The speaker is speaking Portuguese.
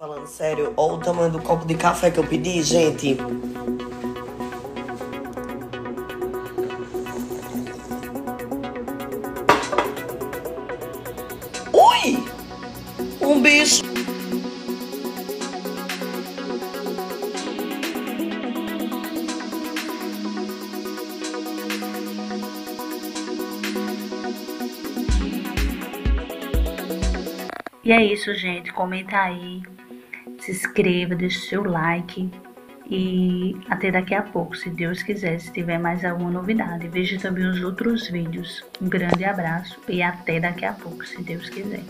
Falando sério, olha o tamanho do copo de café que eu pedi, gente. Ui! Um bicho. E é isso, gente. Comenta aí, se inscreva, deixe seu like. E até daqui a pouco, se Deus quiser, se tiver mais alguma novidade. Veja também os outros vídeos. Um grande abraço e até daqui a pouco, se Deus quiser.